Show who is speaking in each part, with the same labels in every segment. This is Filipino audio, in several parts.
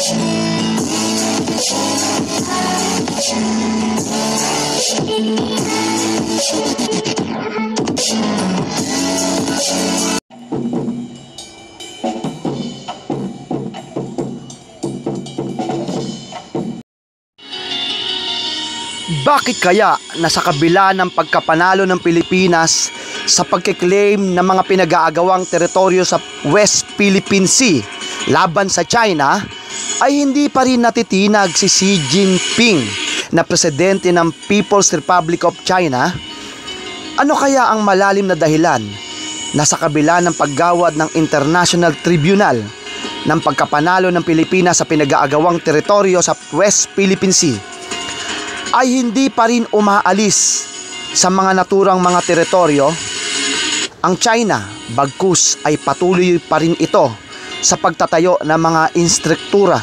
Speaker 1: Bakit kaya na sa kabila ng pagkapanalo ng Pilipinas sa pagkiklaim ng mga pinag-aagawang teritoryo sa West Philippine Sea laban sa China ay hindi pa rin natitinag si Xi Jinping na presidente ng People's Republic of China? Ano kaya ang malalim na dahilan na sa kabila ng paggawad ng International Tribunal ng pagkapanalo ng Pilipinas sa pinag-aagawang teritoryo sa West Philippine Sea ay hindi pa rin umaalis sa mga naturang mga teritoryo, ang China bagkus ay patuloy pa rin ito sa pagtatayo ng mga instruktura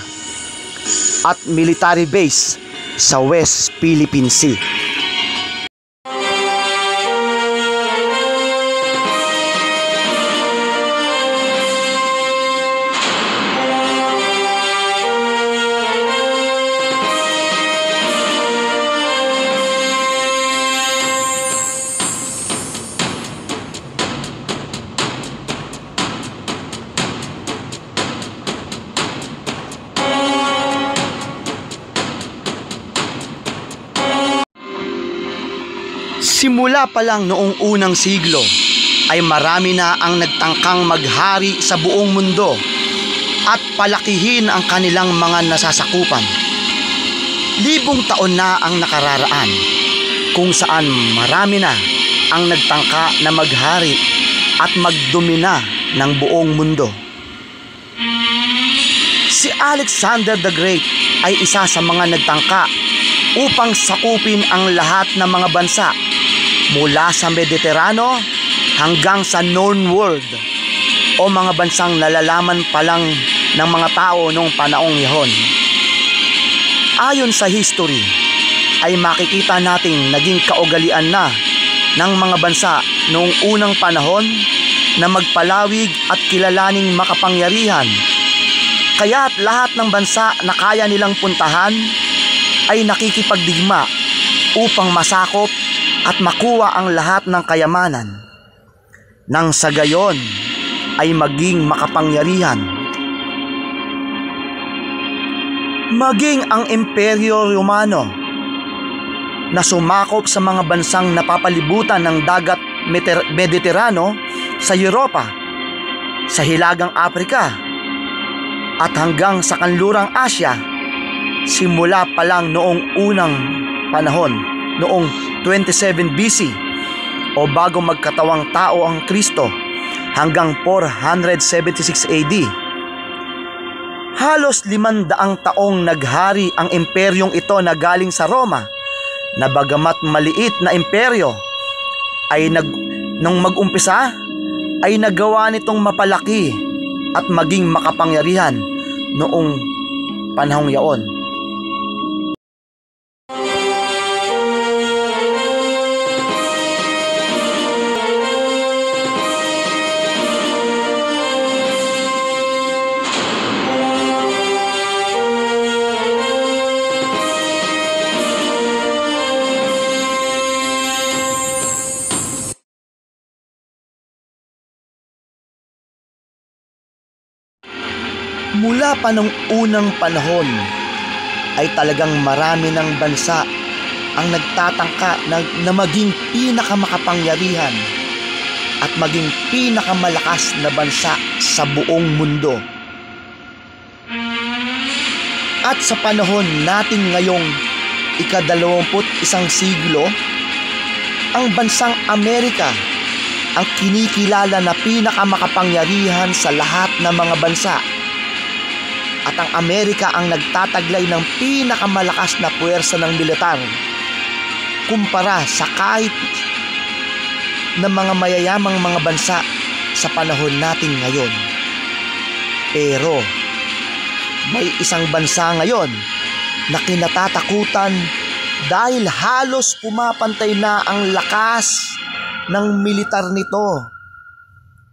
Speaker 1: at military base sa West Philippine Sea. Simula pa lang noong unang siglo ay marami na ang nagtangkang maghari sa buong mundo at palakihin ang kanilang mga nasasakupan. Libong taon na ang nakararaan kung saan marami na ang nagtangka na maghari at magdomina ng buong mundo. Si Alexander the Great ay isa sa mga nagtangka upang sakupin ang lahat ng mga bansa mula sa Mediterano hanggang sa known world o mga bansang nalalaman pa lang ng mga tao noong panaong yahon. Ayon sa history, ay makikita nating naging kaugalian na ng mga bansa noong unang panahon na magpalawig at kilalaning makapangyarihan. Kaya't lahat ng bansa na kaya nilang puntahan ay nakikipagdigma upang masakop at makuha ang lahat ng kayamanan nang sa gayon ay maging makapangyarihan. Maging ang Imperyo Romano na sumakop sa mga bansang napapalibutan ng dagat Mediterano sa Europa, sa Hilagang Afrika, at hanggang sa kanlurang Asya simula pa lang noong unang panahon, noong 27 BC o bago magkatawang tao ang Kristo hanggang 476 AD. Halos limandaang taong naghari ang imperyong ito na galing sa Roma na bagamat maliit na imperyo ay nag, nung mag-umpisa ay nagawa nitong mapalaki at maging makapangyarihan noong panahong yaon. Mula pa nung unang panahon ay talagang marami ng bansa ang nagtatangka na, na maging pinakamakapangyarihan at maging pinakamalakas na bansa sa buong mundo. At sa panahon natin ngayong ikadalawamput isang siglo, ang bansang Amerika ang kinikilala na pinakamakapangyarihan sa lahat ng mga bansa at ang Amerika ang nagtataglay ng pinakamalakas na puwersa ng militar kumpara sa kahit ng mga mayayamang mga bansa sa panahon natin ngayon. Pero may isang bansa ngayon na kinatatakutan dahil halos pumapantay na ang lakas ng militar nito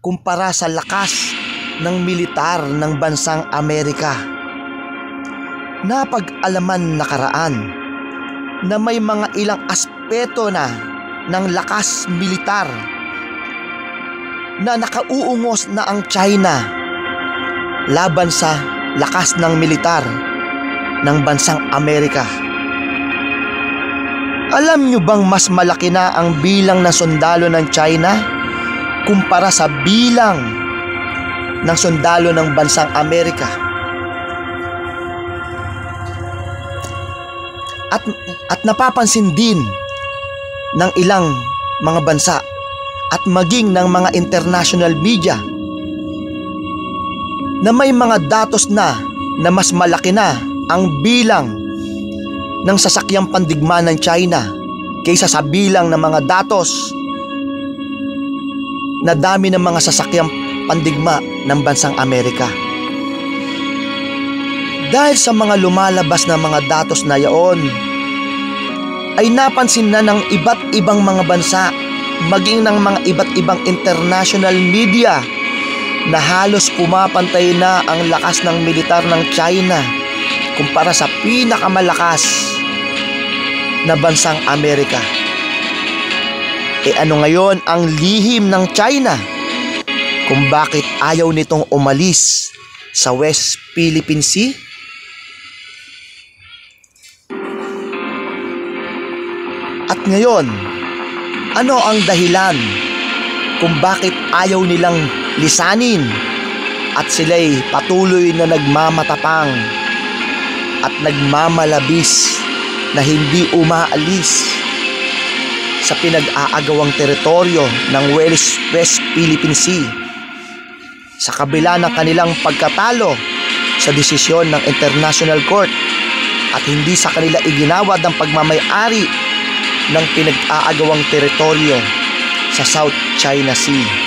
Speaker 1: kumpara sa lakas ng militar ng bansang Amerika. Napag-alaman nakaraan na may mga ilang aspeto na ng lakas militar na nakauungos na ang China laban sa lakas ng militar ng bansang Amerika. Alam nyo bang mas malaki na ang bilang ng sundalo ng China kumpara sa bilang ng sundalo ng bansang Amerika? At, at napapansin din ng ilang mga bansa at maging ng mga international media na may mga datos na na mas malaki na ang bilang ng sasakyang pandigma ng China kaysa sa bilang ng mga datos na dami ng mga sasakyang pandigma ng bansang Amerika. Dahil sa mga lumalabas na mga datos na yaon, ay napansin na ng iba't ibang mga bansa maging ng mga iba't ibang international media na halos pumapantay na ang lakas ng militar ng China kumpara sa pinakamalakas na bansang Amerika. E ano ngayon ang lihim ng China kung bakit ayaw nitong umalis sa West Philippine Sea? At ngayon, ano ang dahilan kung bakit ayaw nilang lisanin at sila'y patuloy na nagmamatapang at nagmamalabis na hindi umaalis sa pinag-aagawang teritoryo ng West, West Philippine Sea sa kabila ng kanilang pagkatalo sa desisyon ng International Court at hindi sa kanila iginawad ang pagmamayari ng pinag-aagawang teritoryo sa South China Sea.